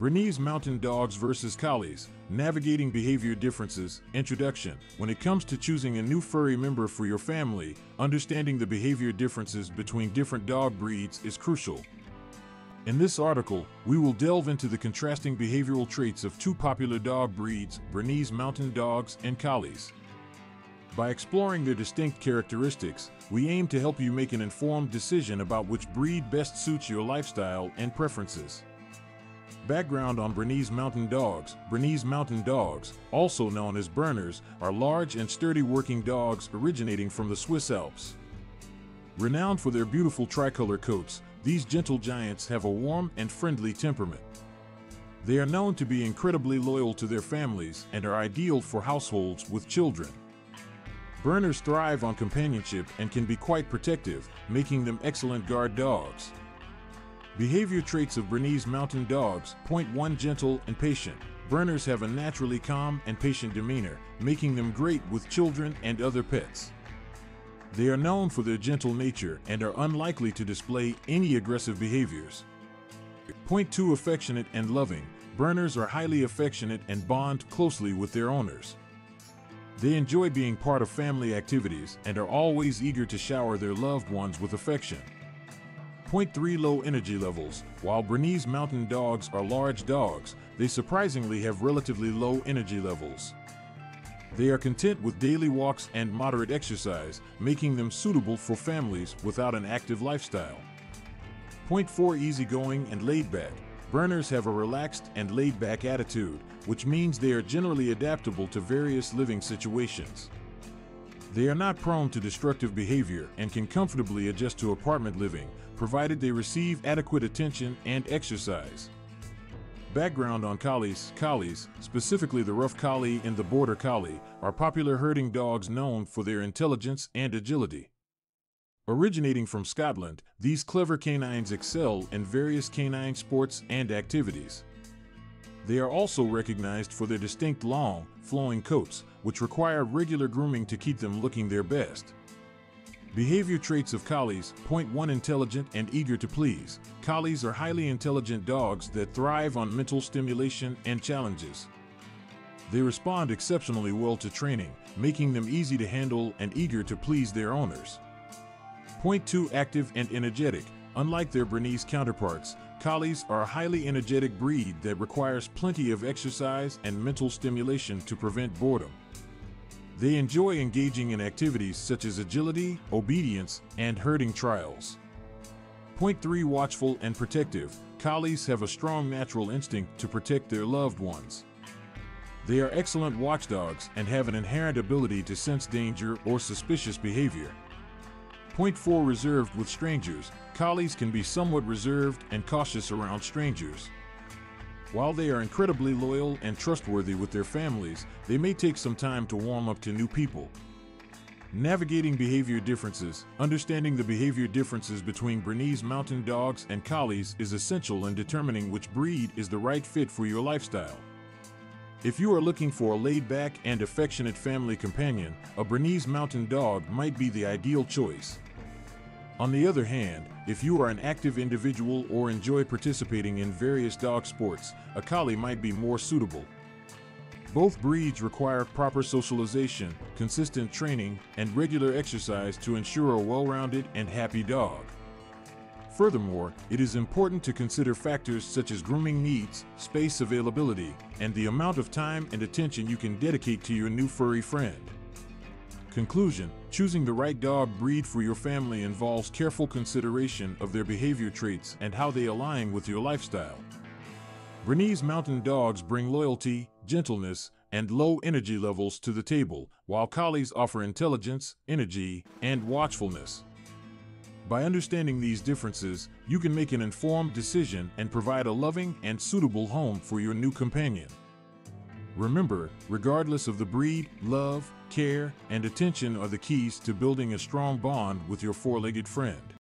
Bernese Mountain Dogs versus Collies, Navigating Behavior Differences, Introduction. When it comes to choosing a new furry member for your family, understanding the behavior differences between different dog breeds is crucial. In this article, we will delve into the contrasting behavioral traits of two popular dog breeds, Bernese Mountain Dogs and Collies. By exploring their distinct characteristics, we aim to help you make an informed decision about which breed best suits your lifestyle and preferences. Background on Bernese Mountain Dogs Bernese Mountain Dogs, also known as Berners, are large and sturdy working dogs originating from the Swiss Alps. Renowned for their beautiful tricolor coats, these gentle giants have a warm and friendly temperament. They are known to be incredibly loyal to their families and are ideal for households with children. Berners thrive on companionship and can be quite protective, making them excellent guard dogs. Behavior traits of Bernese Mountain Dogs. Point 1 Gentle and patient. Berners have a naturally calm and patient demeanor, making them great with children and other pets. They are known for their gentle nature and are unlikely to display any aggressive behaviors. Point 2 Affectionate and loving. Berners are highly affectionate and bond closely with their owners. They enjoy being part of family activities and are always eager to shower their loved ones with affection. Point 3 Low energy levels. While Bernese Mountain Dogs are large dogs, they surprisingly have relatively low energy levels. They are content with daily walks and moderate exercise, making them suitable for families without an active lifestyle. Point 4 Easygoing and laid back. Berners have a relaxed and laid back attitude, which means they are generally adaptable to various living situations. They are not prone to destructive behavior and can comfortably adjust to apartment living, provided they receive adequate attention and exercise. Background on collies Collies, specifically the rough collie and the border collie, are popular herding dogs known for their intelligence and agility. Originating from Scotland, these clever canines excel in various canine sports and activities. They are also recognized for their distinct long, flowing coats, which require regular grooming to keep them looking their best. Behavior traits of collies. Point 1 Intelligent and eager to please. Collies are highly intelligent dogs that thrive on mental stimulation and challenges. They respond exceptionally well to training, making them easy to handle and eager to please their owners. Point 2 Active and energetic. Unlike their Bernese counterparts, collies are a highly energetic breed that requires plenty of exercise and mental stimulation to prevent boredom. They enjoy engaging in activities such as agility, obedience, and herding trials. Point 3 Watchful and protective. Collies have a strong natural instinct to protect their loved ones. They are excellent watchdogs and have an inherent ability to sense danger or suspicious behavior. Point 4 Reserved with strangers. Collies can be somewhat reserved and cautious around strangers. While they are incredibly loyal and trustworthy with their families, they may take some time to warm up to new people. Navigating behavior differences, understanding the behavior differences between Bernese Mountain Dogs and Collies is essential in determining which breed is the right fit for your lifestyle. If you are looking for a laid back and affectionate family companion, a Bernese Mountain Dog might be the ideal choice. On the other hand, if you are an active individual or enjoy participating in various dog sports, a collie might be more suitable. Both breeds require proper socialization, consistent training, and regular exercise to ensure a well rounded and happy dog. Furthermore, it is important to consider factors such as grooming needs, space availability, and the amount of time and attention you can dedicate to your new furry friend. Conclusion Choosing the right dog breed for your family involves careful consideration of their behavior traits and how they align with your lifestyle. Bernese Mountain Dogs bring loyalty, gentleness, and low energy levels to the table, while Collies offer intelligence, energy, and watchfulness. By understanding these differences, you can make an informed decision and provide a loving and suitable home for your new companion. Remember, regardless of the breed, love, care, and attention are the keys to building a strong bond with your four legged friend.